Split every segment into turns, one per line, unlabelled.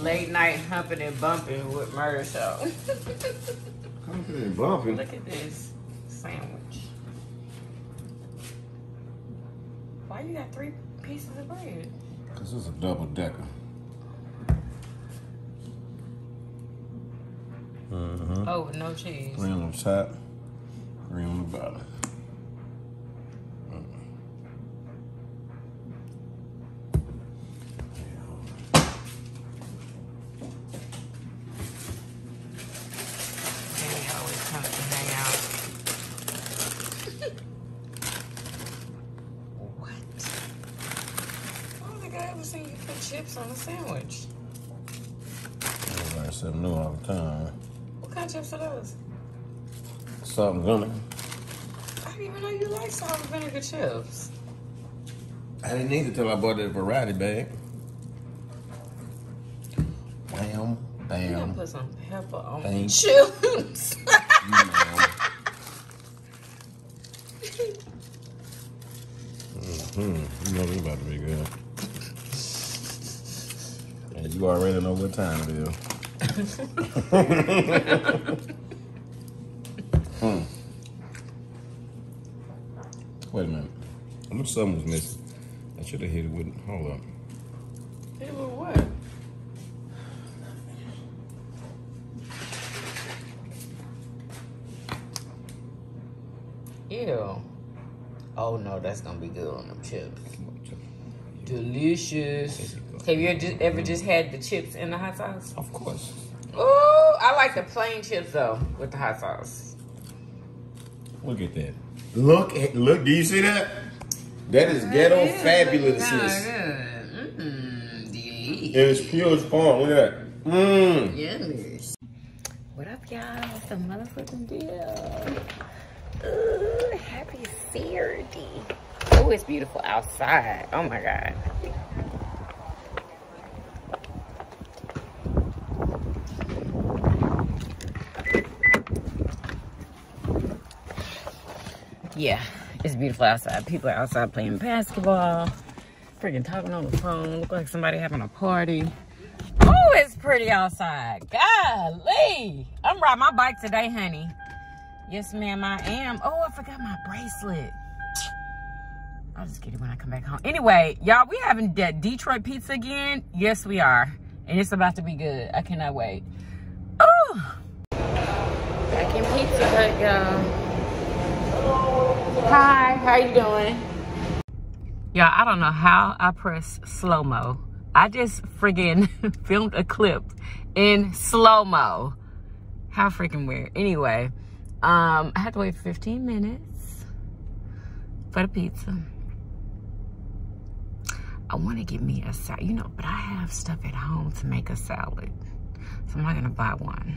Late night humping and bumping with Murder Show.
Humping and bumping.
Look at this sandwich. Why you got three pieces of bread?
Cause it's a double decker. Mm-hmm.
Oh, no cheese.
Three on the top, three on the bottom.
Danny always comes to hang out. what? I don't think I ever seen you put chips on a sandwich.
I learn something new all the time.
What kind of chips are those?
Salt and vinegar.
I didn't even know you like salt and vinegar chips.
I didn't need it till I bought that variety bag. Bam, bam.
You gotta put some pepper on
Thank-
chips.
Mm-hmm. You know this about to be good. And you already know what time it is. Hmm. Wait a minute. I knew something was missing. I should have hit it with. Hold up.
Hey, well, what? Ew. Oh no, that's gonna be good on them chips. Delicious. Have you ever just, ever just had the chips in the hot sauce?
Of course.
Oh, I like the plain chips though with the hot sauce.
Look at that. Look at look. Do you see that? That is ghetto fabulous.
Mmm, delicious.
In its purest form. Look at that. Mmm.
Yes. What up, y'all? It's a motherfucking deal. Ooh, happy Saturday. Oh, it's beautiful outside. Oh my God. Yeah, it's beautiful outside. People are outside playing basketball, freaking talking on the phone. Look like somebody having a party. Oh, it's pretty outside. Golly. I'm riding my bike today, honey. Yes, ma'am, I am. Oh, I forgot my bracelet. I'll just get it when I come back home. Anyway, y'all, we having that Detroit pizza again. Yes, we are. And it's about to be good. I cannot wait. Oh. Back in Pizza Hut, y'all. Hi, how you doing? Y'all, I don't know how I pressed slow-mo. I just friggin' filmed a clip in slow-mo. How freaking weird. Anyway, um, I had to wait 15 minutes for the pizza. I want to get me a salad, you know, but I have stuff at home to make a salad. So I'm not going to buy one.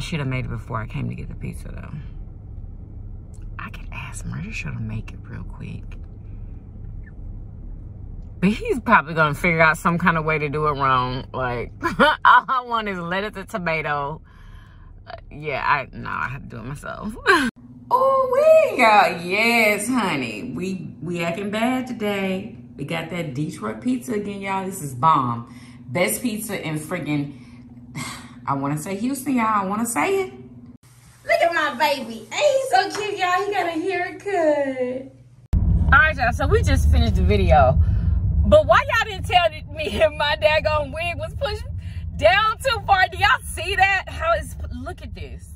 I should have made it before I came to get the pizza, though. I could ask Murder Show to make it real quick. But he's probably gonna figure out some kind of way to do it wrong. Like, all I want is lettuce and tomato. Uh, yeah, I no, I have to do it myself. oh, we got yes, honey. We we acting bad today. We got that Detroit pizza again, y'all. This is bomb. Best pizza in friggin' I want to say Houston, y'all. I want to say it. Look at my baby. Ain't he so cute, y'all? He got a haircut. All right, y'all. So we just finished the video. But why y'all didn't tell me if my daggone wig was pushed down too far? Do y'all see that? How it's... look at this.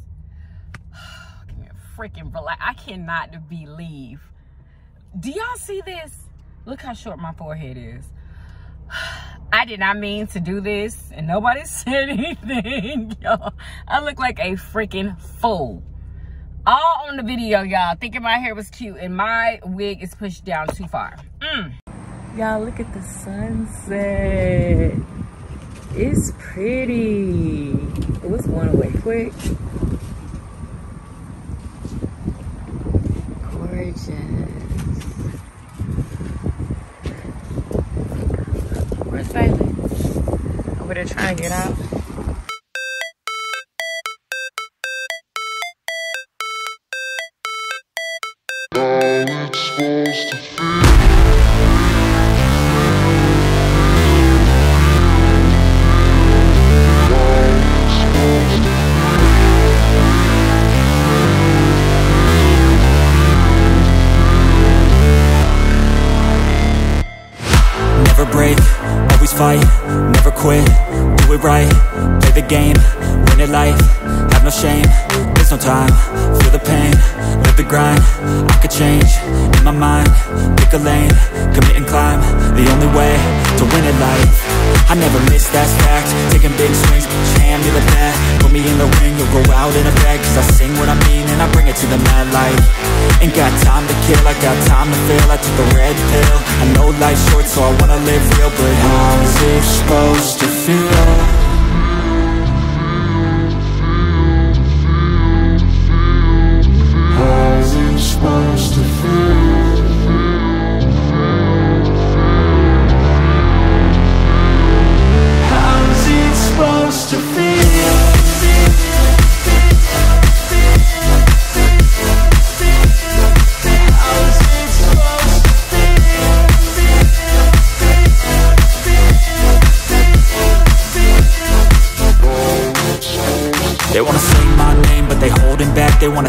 Give me a freaking relax. I cannot believe. Do y'all see this? Look how short my forehead is. I did not mean to do this and nobody said anything, y'all. I look like a freaking fool. All on the video, y'all, thinking my hair was cute and my wig is pushed down too far. Mm. Y'all, look at the sunset. It's pretty. It was going away quick. Gorgeous. Over there trying to get out.
Fight, never quit, do it right, play the game, win it life, have no shame, there's no time, feel the pain, live the grind, I could change, in my mind, pick a lane, commit and climb, the only way to win it life. I never miss, that fact, taking big swings, hand me the bat, put me in the ring, you'll go out in a bag, cause I sing what I mean and I bring it to the mad light. Ain't got time to kill, I got time to feel, I took the red pill, I know life's short so I wanna live real, but how's it supposed to feel? They wanna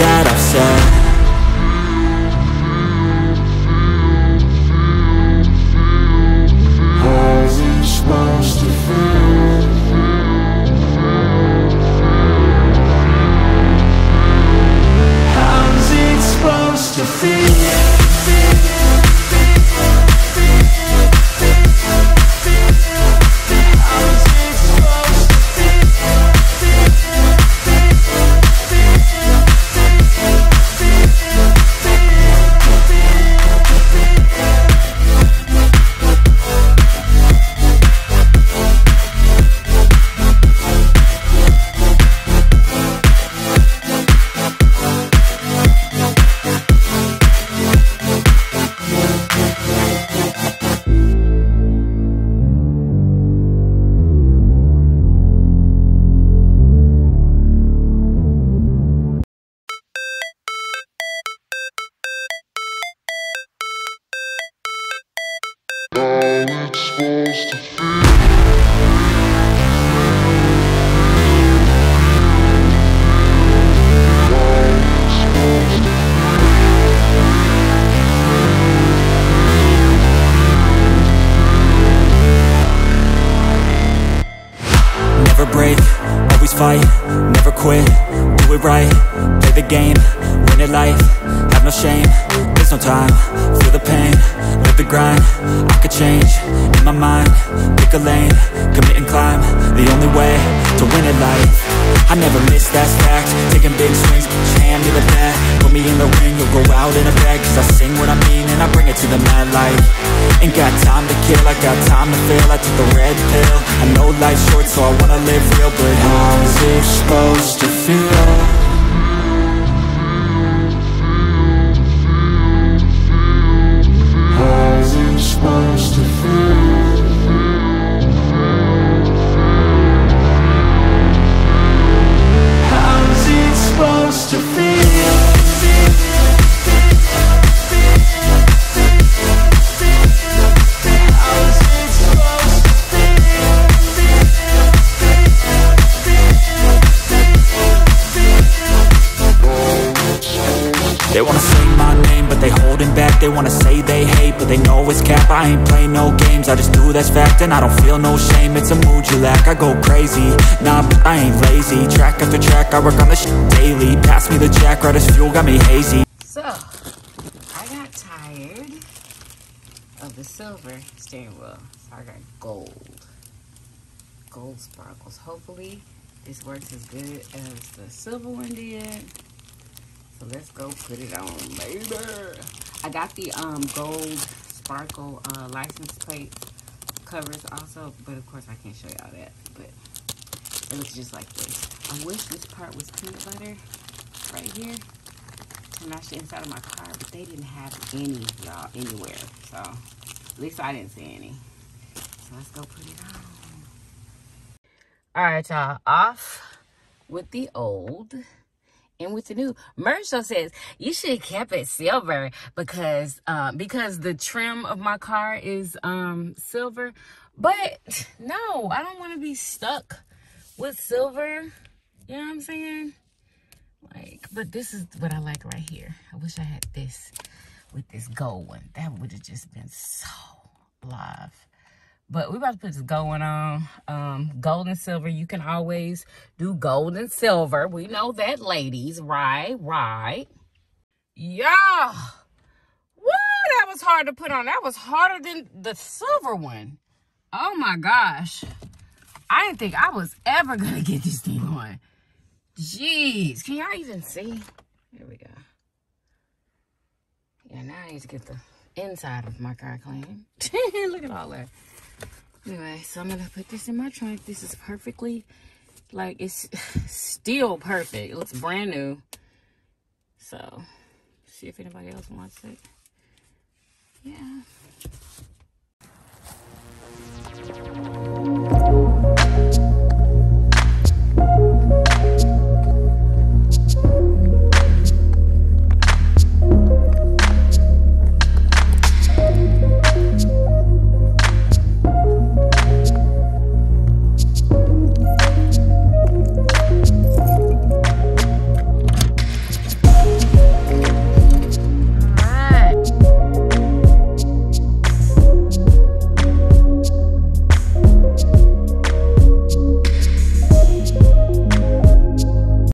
fight, never quit, do it right Play the game, win it life, have no shame There's no time, feel the pain, live the grind I could change, in my mind, pick a lane Commit and climb, the only way to win it life. I never miss, that's fact, taking big swings, hand me the bat Put me in the ring, you'll go out in a bag Cause I sing what I mean and I bring it to the mad light. Ain't got time to kill, I got time to feel I took the red pill, I life's short so I wanna live real But how's it supposed to feel? I ain't play no games, I just do that's fact And I don't feel no shame, it's a mood you lack I go crazy, nah, I ain't lazy Track after track, I work on this daily Pass me the jack, right as fuel, got me hazy
So, I got tired of the silver steering wheel. So I got gold. Gold sparkles. Hopefully, this works as good as the silver one did. So let's go put it on, baby. I got the um gold sparkle uh, license plate covers also, but of course I can't show y'all that. But it looks just like this. I wish this part was peanut butter right here match the inside of my car, but they didn't have any, y'all, anywhere. So, at least I didn't see any. So, let's go put it on. All right, y'all. Off with the old and with the new. Murder Show says you should have kept it silver because uh, because the trim of my car is um silver. But no, I don't want to be stuck with silver. You know what I'm saying? Like, but this is what I like right here. I wish I had this with this gold one. That would have just been so live. But we about to put this going on. Um, gold and silver. You can always do gold and silver. We know that, ladies. Right, right. Yeah. Woo, that was hard to put on. That was harder than the silver one. Oh my gosh. I didn't think I was ever going to get this thing on. Jeez, can y'all even see? Here we go. Yeah, now I need to get the inside of my car clean. Look at all that. Anyway, so I'm gonna put this in my trunk. This is perfectly, like, it's still perfect. It looks brand new. So, see if anybody else wants it. Yeah.